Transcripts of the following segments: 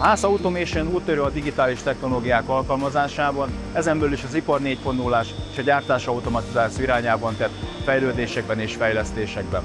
A Ház Automation úttörő a digitális technológiák alkalmazásában, ezenből is az ipar 4.0-ás és a gyártás automatizáció irányában tett fejlődésekben és fejlesztésekben.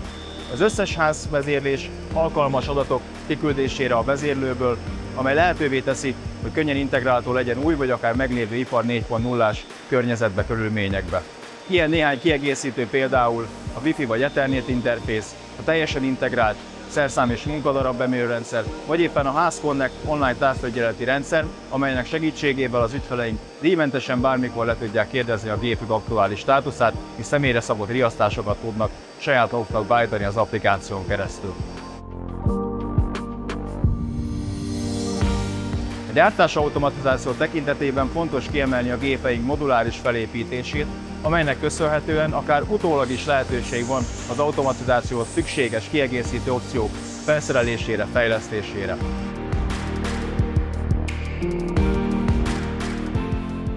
Az összes ház vezérlés alkalmas adatok kiküldésére a vezérlőből, amely lehetővé teszi, hogy könnyen integrálható legyen új vagy akár meglévő ipar 4.0-ás környezetbe, körülményekbe. Ilyen néhány kiegészítő például a Wi-Fi vagy Ethernet interfész, a teljesen integrált szerszám és munkadarab bemérőrendszer, vagy éppen a Ház Connect online távfelügyeleti rendszer, amelynek segítségével az ügyfeleink díjmentesen bármikor le tudják kérdezni a gépük aktuális státuszát, és személyre szabott riasztásokat tudnak saját maguknak beállítani az applikáción keresztül. Gyártás automatizáció tekintetében fontos kiemelni a gépeink moduláris felépítését, amelynek köszönhetően akár utólag is lehetőség van az automatizációhoz szükséges kiegészítő opciók felszerelésére, fejlesztésére.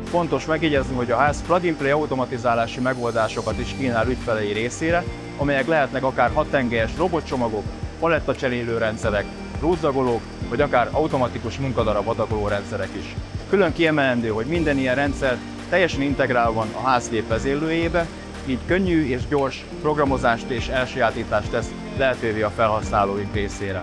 Fontos megjegyezni, hogy a ház plug-and-play automatizálási megoldásokat is kínál ügyfelei részére, amelyek lehetnek akár hattengelyes robotcsomagok, palettacserélő rendszerek, rúdzagolók, vagy akár automatikus munkadarab adagoló rendszerek is. Külön kiemelendő, hogy minden ilyen rendszer teljesen integrálva van a házgép vezérlőjébe, így könnyű és gyors programozást és elsajátítást tesz lehetővé a felhasználóink részére.